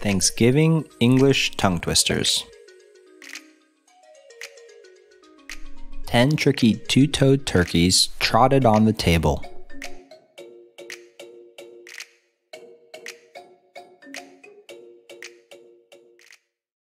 Thanksgiving English tongue twisters. 10 tricky two toed turkeys trotted on the table.